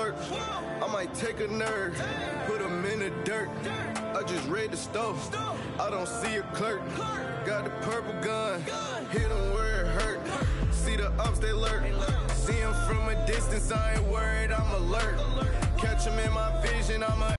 I might take a nerd, put him in the dirt. I just read the stuff, I don't see a clerk. Got the purple gun, hit him where it hurt. See the ups, they lurk. See him from a distance, I ain't worried, I'm alert. Catch him in my vision, I'm a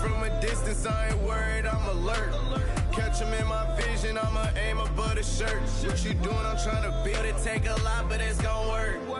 From a distance, I ain't worried, I'm alert. Catch him in my vision, I'ma aim above the shirt. What you doing? I'm trying to be. It take a lot, but it's gonna work.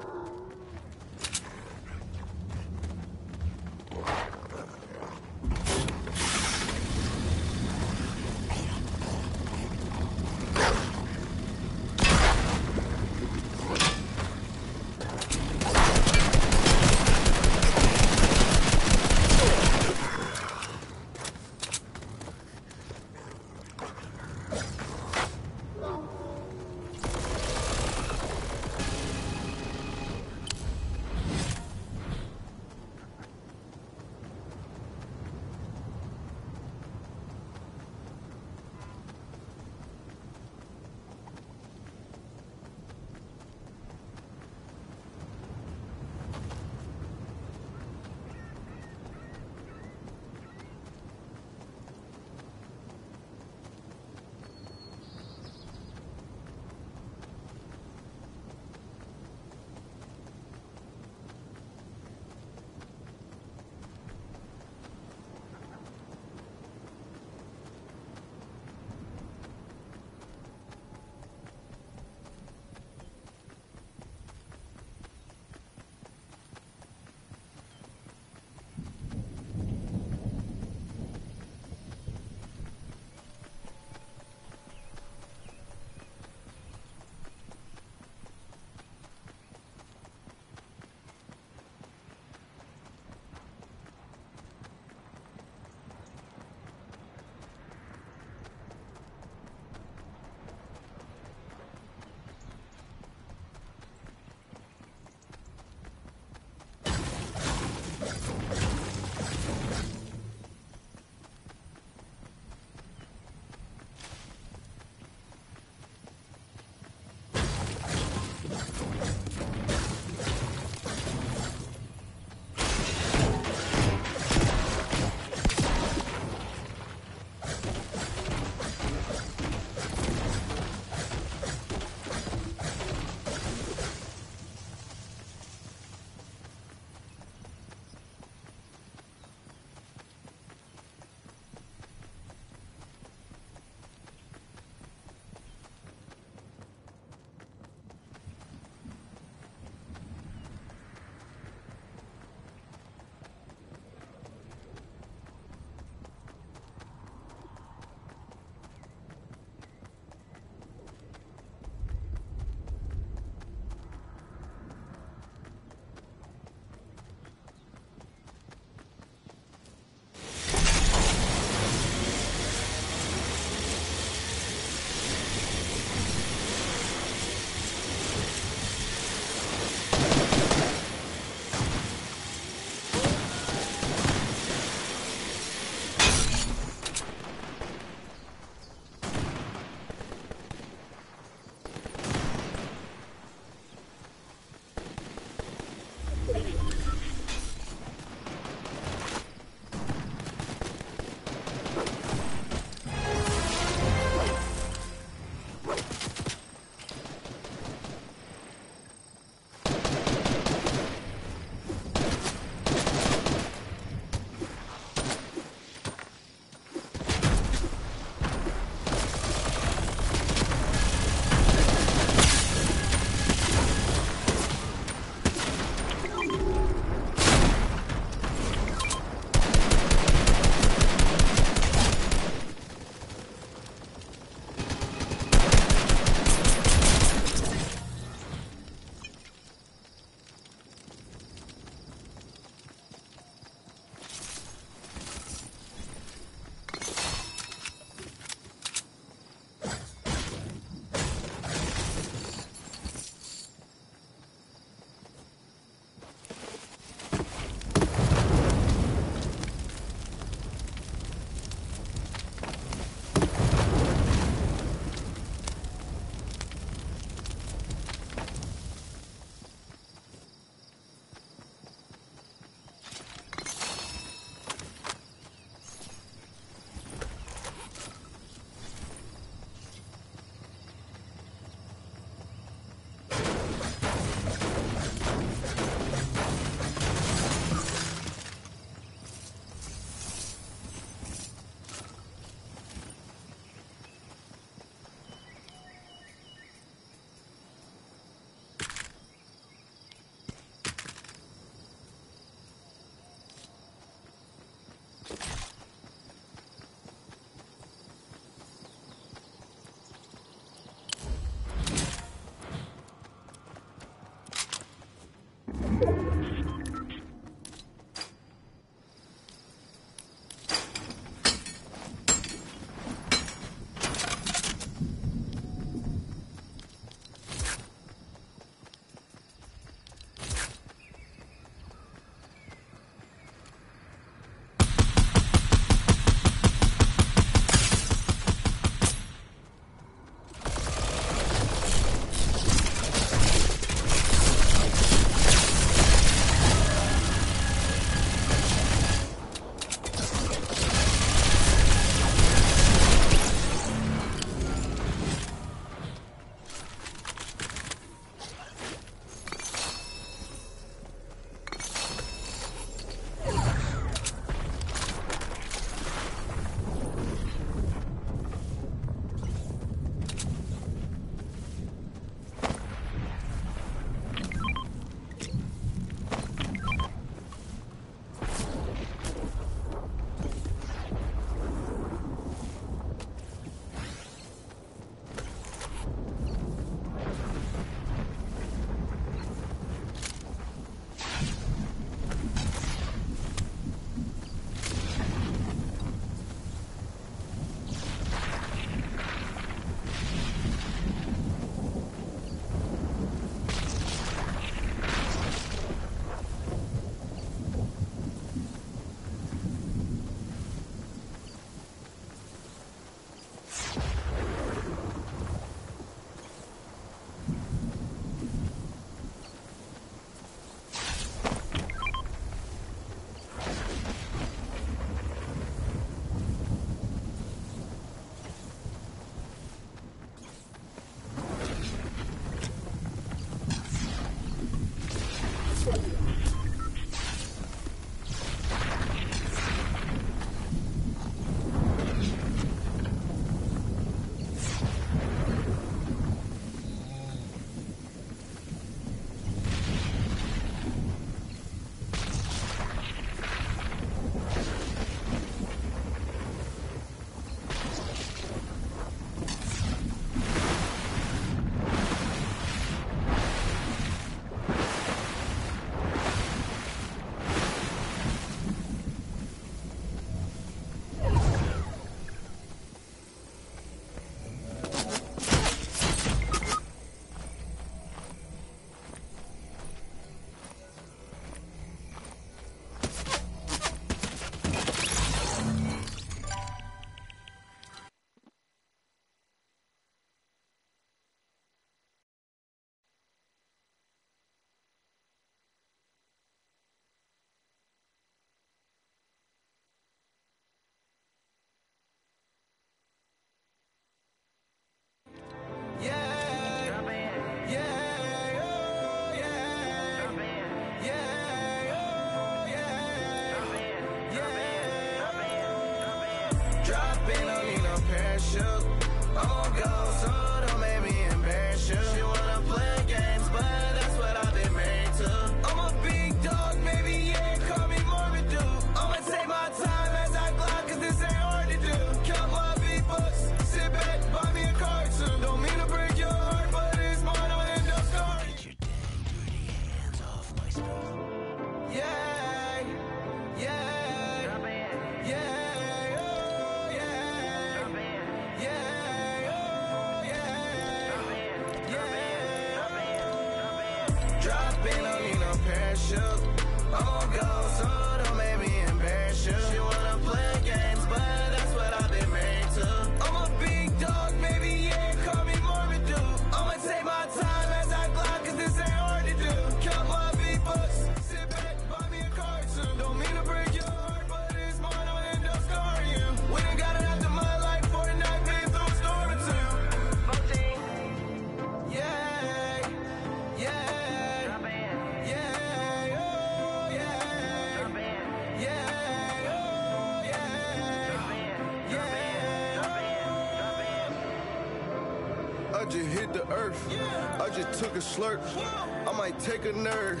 I might take a nerd,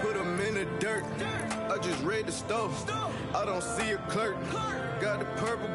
put him in the dirt. I just read the stuff. I don't see a clerk. Got the purple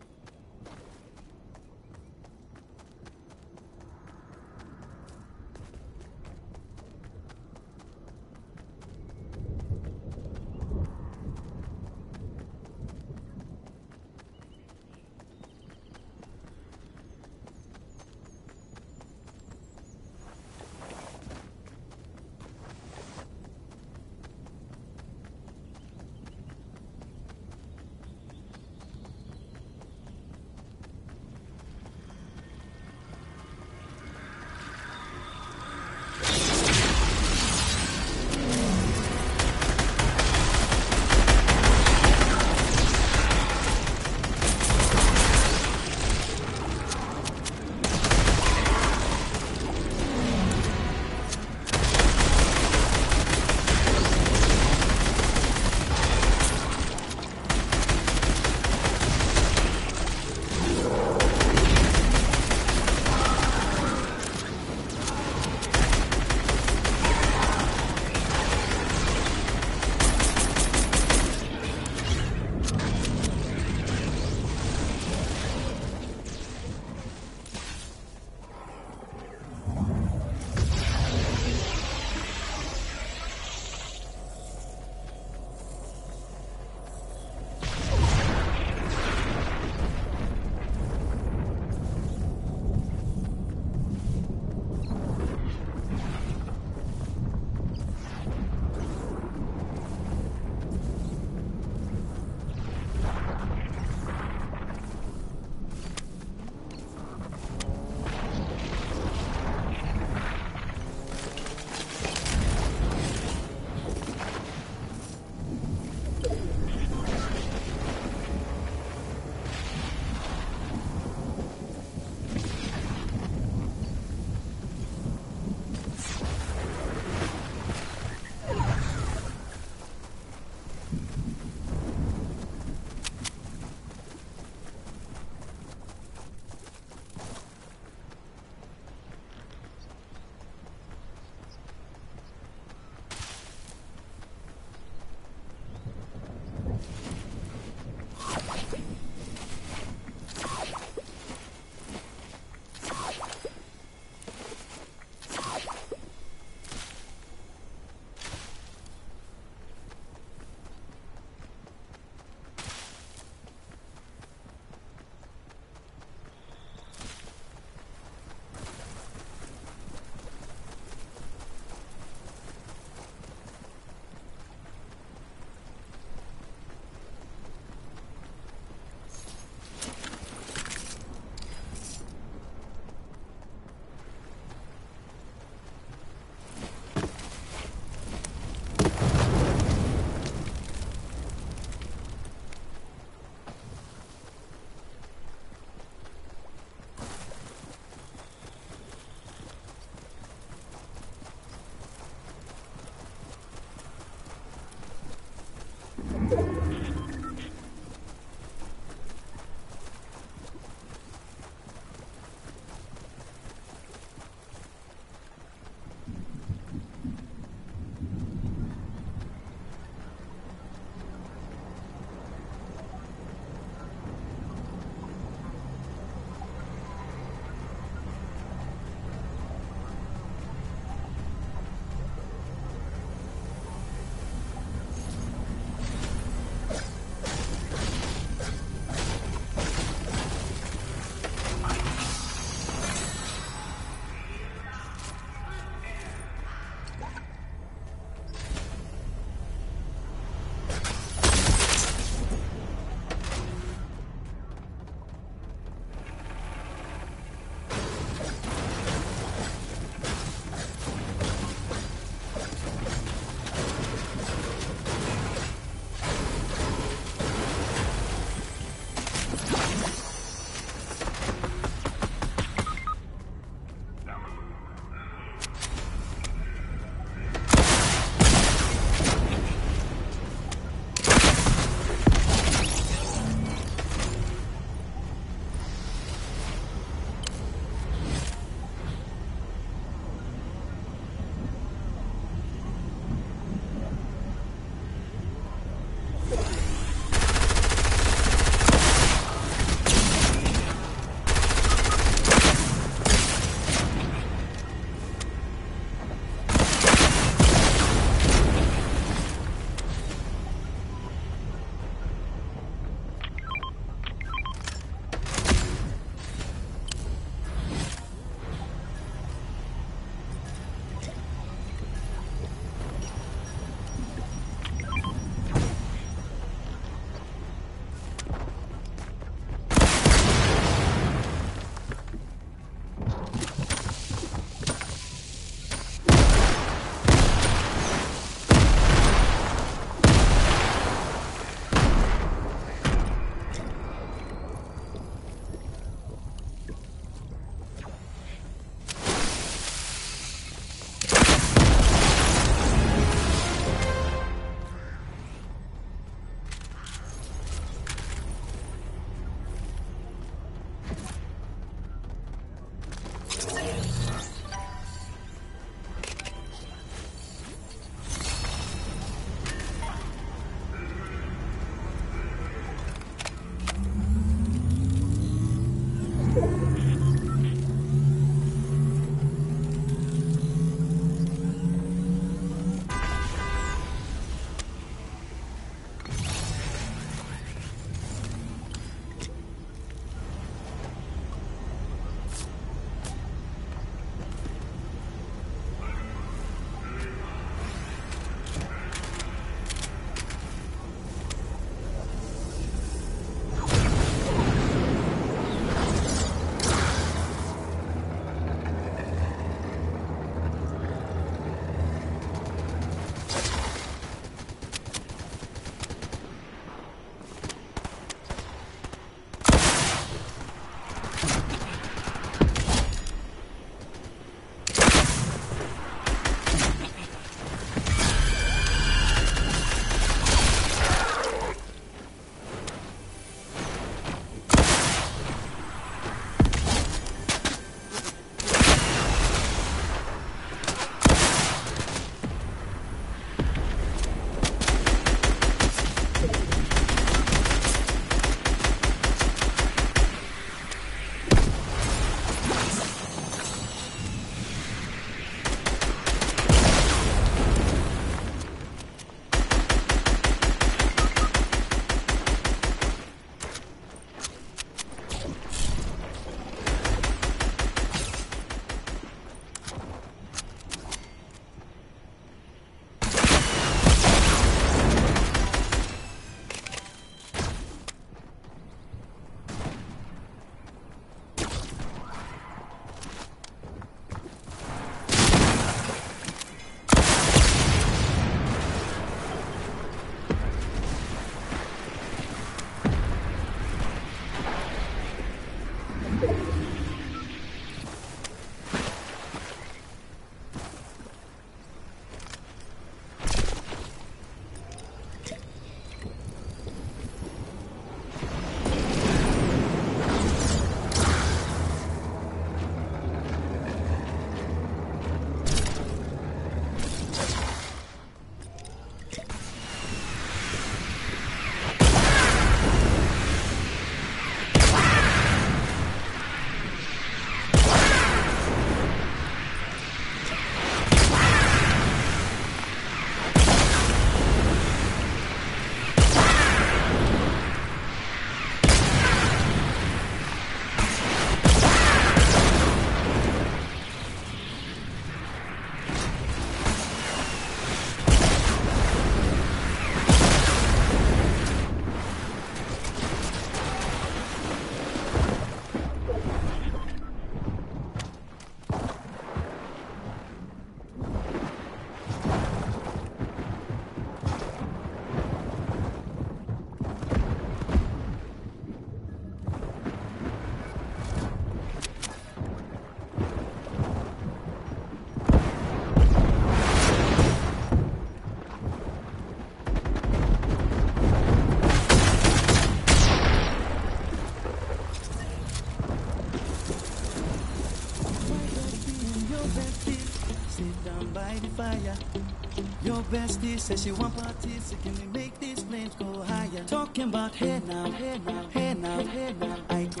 bestie says she want parties, so can we make these flames go higher? Talking about hey now, hey now, hey now, hey now. I go,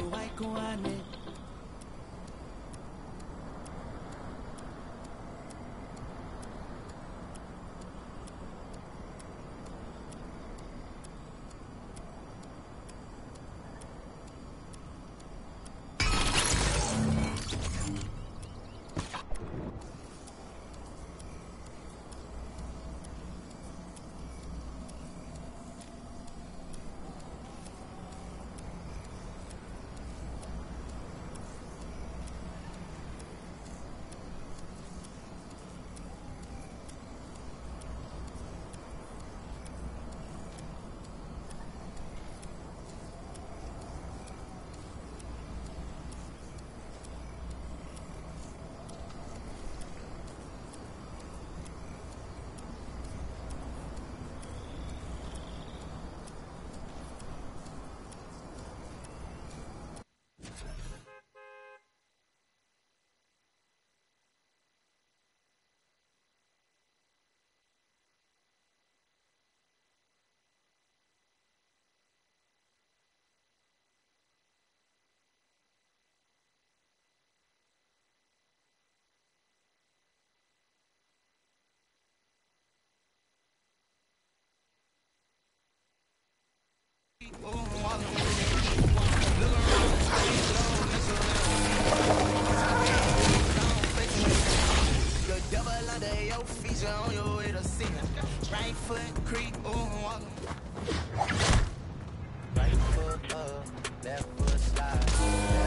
Right foot creep, ooh, walk. Right foot up, left foot slide.